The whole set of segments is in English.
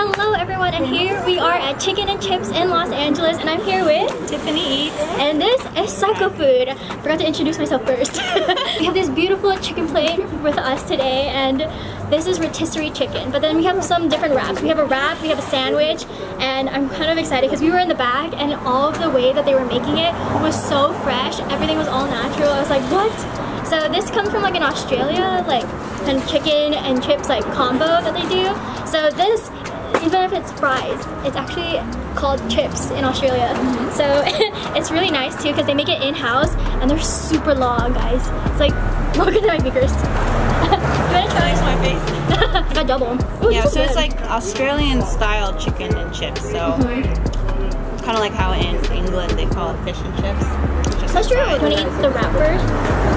Hello everyone and here we are at Chicken and Chips in Los Angeles and I'm here with Tiffany Eats. and this is Saiko Food. Forgot to introduce myself first. we have this beautiful chicken plate with us today and this is rotisserie chicken but then we have some different wraps. We have a wrap, we have a sandwich and I'm kind of excited because we were in the back and all of the way that they were making it was so fresh. Everything was all natural. I was like what? So this comes from like an Australia, like kind of chicken and chips like combo that they do. So this, even if it's fries, it's actually called chips in Australia. So it's really nice too because they make it in-house and they're super long, guys. It's like, look at my fingers. you wanna try? Nice my face. I got double. Ooh, Yeah, so it's like Australian style chicken and chips. So Mm-hmm. Kind of like how in England they call it fish and chips. That's true. Do you wanna eat the wrap first?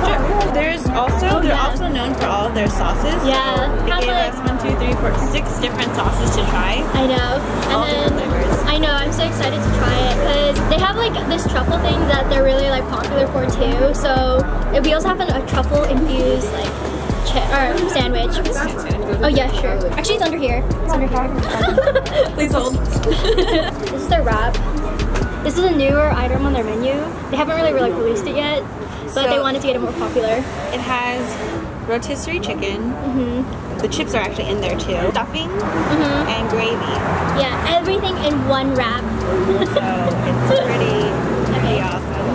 Sure. There's also Oh, they're yeah. also known for all of their sauces. Yeah. They Have, gave like- us one, two, three, four, six different sauces to try. I know. All And different then flavors. I know, I'm so excited to try it because they have like this truffle thing that they're really like popular for too. So and we also have an, a truffle infused like or sandwich. Oh yeah, sure. Actually, it's under here. It's under here. Please hold. this is their wrap. This is a newer item on their menu. They haven't really like released it yet, but they wanted to get it more popular. It has rotisserie chicken. Mm-hmm. The chips are actually in there too. Stuffing Mm-hmm. and gravy. Yeah, everything in one wrap. So it's pretty, pretty awesome.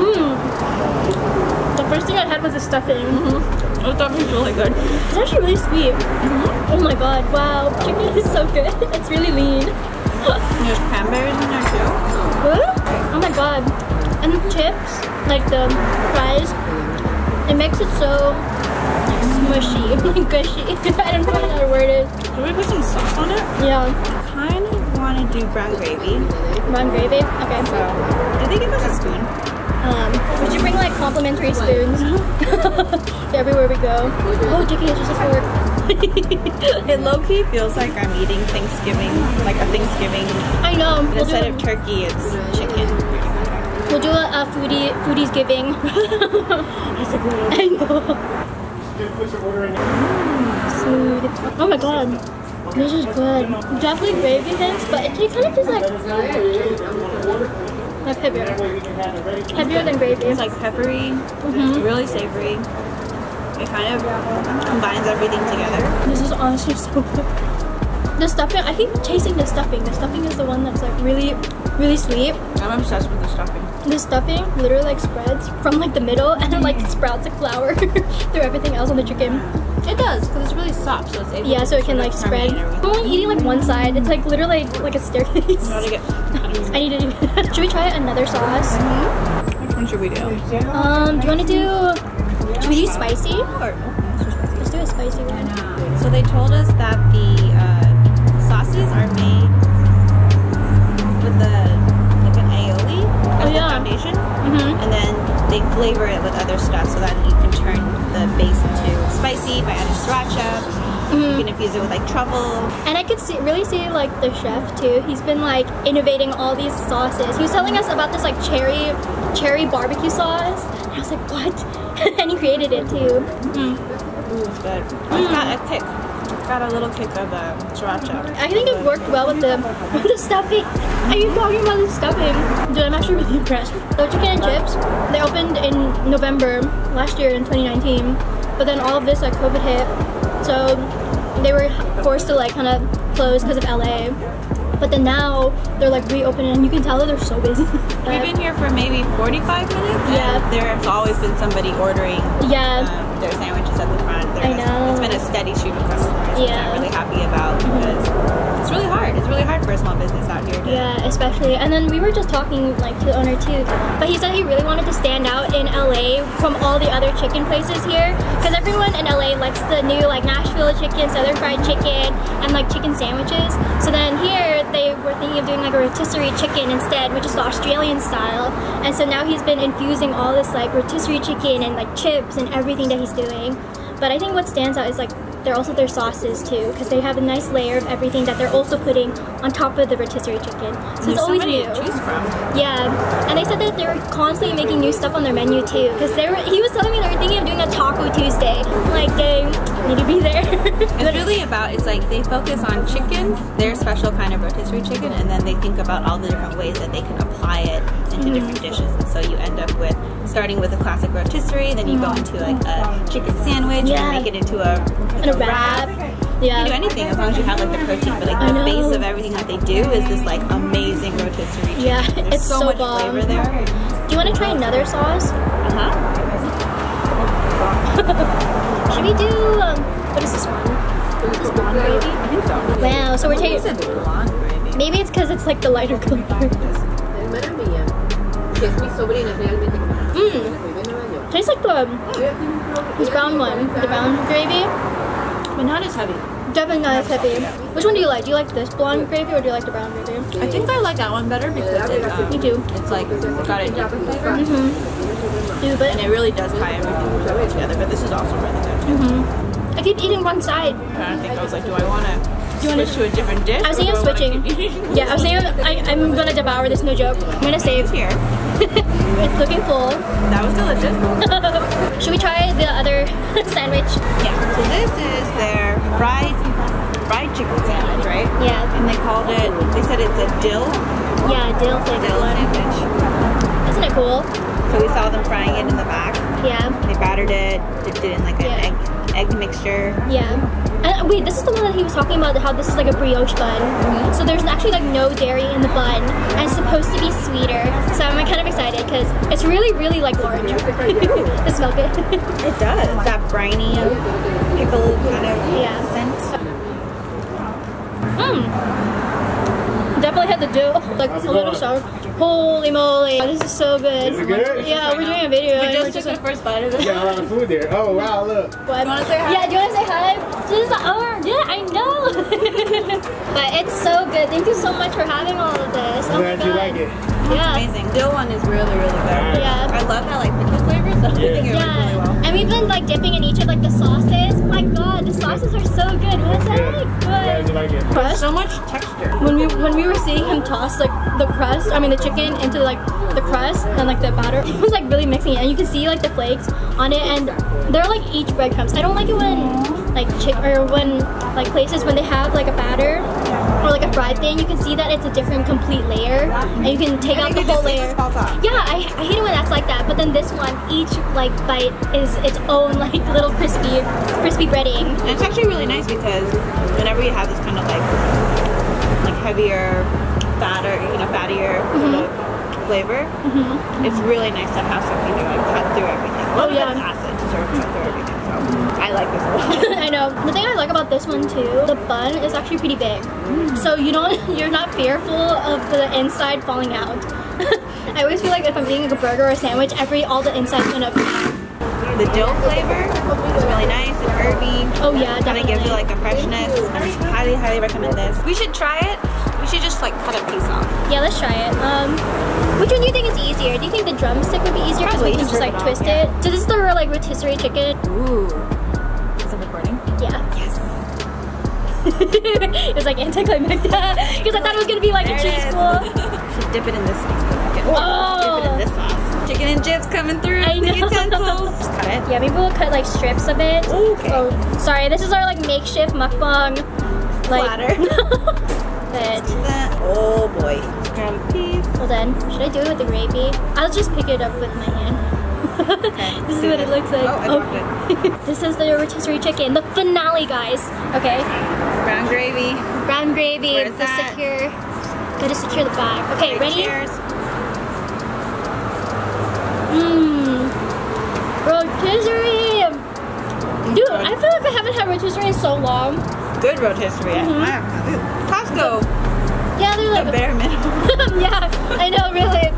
Mmm. The first thing I had was the stuffing. Mm -hmm. Oh, stuffing's really good. It's actually really sweet. Oh my god, wow. Chicken is so good. It's really lean. There's cranberries in there too. Good? Oh my god. And the chips, like the fries, it makes it so smushy, gushy. I don't know what another word is. Can we put some sauce on it? Yeah. I kind of want to do brown gravy. Brown gravy. Okay. So, did they give us a spoon? Um, we should bring like complimentary spoons everywhere we go. Oh, Dicky, it's just a fork. It low key feels like I'm eating Thanksgiving, like a Thanksgiving. I know. But We'll instead of turkey, it's chicken. we'll do a, a foodie foodies giving. That's a good I know. Smooth. Oh my god. This is good. Definitely gravy hints, but it tastes kind of just like like heavier. Heavier than gravy. It's like peppery, Mhm. really savory. It kind of combines everything together. This is honestly so good. The stuffing, I keep chasing the stuffing. The stuffing is the one that's like really, really sweet. I'm obsessed with the stuffing. The stuffing literally like spreads from like the middle and it like sprouts like flour through everything else on the chicken. It does, because it's really soft, so it's able Yeah, so it can like spread. I'm only eating like one side. It's like literally like a staircase. I need to do Should we try another sauce? Which one should we do? Um, do you want to do, should we do spicy? Or, Let's do a spicy one. So they told us that the uh, sauces are made with the like an aioli as Oh, the foundation, Mm-hmm. and then they flavor it with other stuff so that you can turn the base into spicy by adding sriracha. You can infuse it with like truffle. And I could see, really see like the chef too. He's been like innovating all these sauces. He was telling us about this like cherry, cherry barbecue sauce. And I was like, what? and he created it too. Mm. Ooh, it's good. It's mm. got a kick. It's got a little kick of the sriracha. I think it worked well with the with the stuffing. Are you talking about the stuffing? Dude, I'm actually really impressed. The chicken and chips, they opened in November last year in 2019, but then all of this like COVID hit, so they were forced to like kind of close because of LA. But then now they're like reopening, and you can tell that they're so busy. We've been here for maybe 45 minutes. Yeah. There's always been somebody ordering yeah. um, their sandwiches at the front. There I know. It's been a steady stream of customers, which Yeah. Mm-hmm. I'm really happy about because it's really hard. It's really hard for a small business out here. Yeah, especially. And then we were just talking like to the owner too. But he said he really wanted to stand out in LA from all the other chicken places here. Because everyone in LA likes the new like Nashville chicken, Southern fried chicken, and like chicken sandwiches. So then here they were thinking of doing like a rotisserie chicken instead, which is the Australian style. And so now he's been infusing all this like rotisserie chicken and like chips and everything that he's doing. But I think what stands out is like they're also their sauces too, because they have a nice layer of everything that they're also putting on top of the rotisserie chicken. So There's it's so always many new. to choose from. Yeah, and they said that they're constantly making new stuff on their menu too. Because they were, he was telling me they were thinking of doing a Taco Tuesday. I'm like, dang, need to be there. It's really about it's like they focus on chicken, their special kind of rotisserie chicken, and then they think about all the different ways that they can apply it into different mm-hmm. dishes. And so you end up with starting with a classic rotisserie, then you go into like a chicken sandwich, Yeah. and make it into a, a wrap. You Yeah. can do anything as long as you have like the protein, but like the base of everything that they do is this like amazing rotisserie chicken. Yeah, There's it's so, so much bomb. flavor there. Do you want to try another sauce? Uh huh. Should we do um, what is this one? This blonde gravy? I think so. Wow, so we're taking. a blonde gravy. Maybe it's because it's like the lighter color. Hermana que es mi sobrina realmente que Mmm, vive en Nueva York. tastes like the Ella tiene un pro- this brown one, the brown gravy. But not as heavy. Definitely not as heavy. Which one do you like? Do you like this blonde gravy or do you like the brown gravy? I think I like that one better because it, um, Me too. it's like got a flavor. Dude, but And it really does tie everything together. But this is also really good too. mm-hmm. I keep eating one side. I think I was like, do I want to you switch to a different dish? I was thinking of switching. Yeah, I was thinking of, I, I'm gonna devour this, no joke. I'm gonna save. Here, it's looking full. that was delicious. Should we try the other sandwich? Yeah. So this is their fried fried chicken sandwich, right? Yeah. And they called it. They said it's a dill Yeah, dill flavored dill sandwich. Isn't it cool? So we saw them frying it in the back. Yeah. They battered it, dipped it in like an Yeah. egg egg mixture. Yeah. And uh, wait, this is the one that he was talking about how this is like a brioche bun. Mm-hmm. So there's actually like no dairy in the bun and it's supposed to be sweeter. So I'm kind of excited because it's really, really like large. it smells good. It does. That briny pickle kind of Yeah. scent. Mmm. Definitely had to do like a little sour. Holy moly, this is so good. Is it good? Yeah, we're doing a video. We just took the first bite of You it. got a lot of food there. Oh wow, look. What? You wanna say hi? Yeah, do you want to say hi? This is our, yeah, I know. but it's so good. Thank you so much for having all of this. Oh my Glad you God. like it. Yeah. Amazing. Dill one is really, really good. Yeah. I love that like pickle flavor, so I think it Yeah, worked really well. and we've been like dipping in each of like the sauces. Oh my god, the sauces are so good. What's Good. that? Glad you Good. like it. Crust. So much texture. When we when we were seeing him toss like the crust, I mean the chicken into like the crust and like the batter, he was like really mixing it, and you can see like the flakes on it, and they're like each breadcrumbs. I don't like it when like chick or when like places when they have like a batter or like a fried thing, you can see that it's a different complete layer, and you can take out the whole layer. Yeah, I, I hate it when that's like that. But then this one, each like bite is its own like little crispy, crispy breading. And it's actually really nice because whenever you have this kind of like like heavier, fatter, you know, fattier Mm-hmm. Sort of flavor, mm-hmm. it's really nice to have something to like cut through everything. A little Oh, yeah. bit of acid to sort of cut through everything. So I like this one. I know. The thing I like about this one too, the bun is actually pretty big, mm. so you don't, you're not fearful of the inside falling out. I always feel like if I'm eating like a burger or a sandwich, every all the inside's gonna. the dill flavor is really nice and herby. Oh yeah, Kind definitely. of gives you like a freshness. I highly, highly recommend this. We should try it. Should just like cut a piece off. Yeah, let's try it. Um, which one do you think is easier? Do you think the drumstick would be easier because we can just like it twist off, yeah. it? So this is the like rotisserie chicken. Ooh. Is it recording? Yeah. Yes. it was like anticlimactic because I thought it was gonna be like There a cheese ball. should dip it in this sauce. Dip Oh. it in this sauce. Chicken and chips coming through. I know. utensils. Just cut it. Yeah, maybe we'll cut like strips of it. Okay. Oh, sorry. This is our like makeshift mukbang. Like, Platter. But That- Oh boy. Grab a piece. hold on. Should I do it with the gravy? I'll just pick it up with my hand. this is what it looks like. Oh, it. this is the rotisserie chicken, the finale, guys. Okay, Brown gravy. brown gravy. Where's that? secure. Gotta secure the bag. Okay, ready? Cheers. Mmm. Rotisserie. Dude, I feel like I haven't had rotisserie in so long. Good rotisserie. Mm-hmm. Ah, Costco. Yeah, they're The like bare minimum. yeah, I know, really.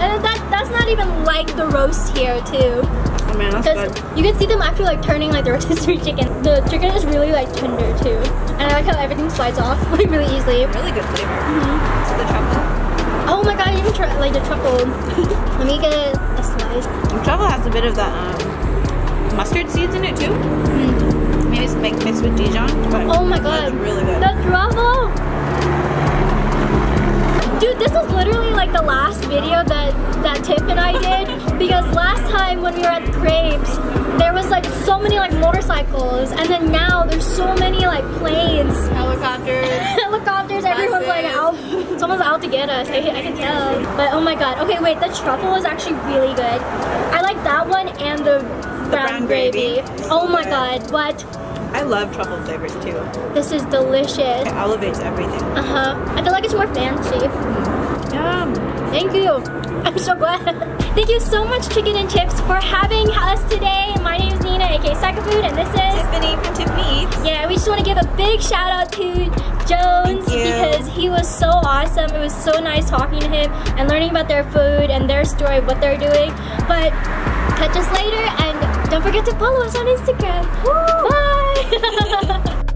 And that that's not even like the roast here too, Oh man, that's because good. you can see them actually like turning like the rotisserie chicken. The chicken is really like tender too, and I like how everything slides off like really easily. Really good flavor. Mm-hmm. The truffle. Oh my god, I even try like the truffle. Let me get a slice. The truffle has a bit of the um, mustard seeds in it too. Mhm. Maybe it's like mixed with Dijon. Oh my god. really good. The truffle! Was literally like the last video that, that Tiff and I did because last time when we were at the Grapes, there was like so many like motorcycles and then now there's so many like planes, Helicopters. helicopters, everyone's like out, someone's out to get us, I, I can tell. But oh my god, okay wait, the truffle is actually really good. I like that one and the brown, brown gravy. gravy. Oh my Good. god, what? I love truffle flavors too. This is delicious. It elevates everything. Uh-huh. I feel like it's more fancy. Yum. Thank you. I'm so glad. Thank you so much, Chicken and Chips, for having us today. My name is Nina, aka Saiko Food, and this is Tiffany from Tiffany Eats. yeah. We just want to give a big shout out to Jones because he was so awesome. It was so nice talking to him and learning about their food and their story what they're doing. But catch us later, and don't forget to follow us on Instagram. Bye.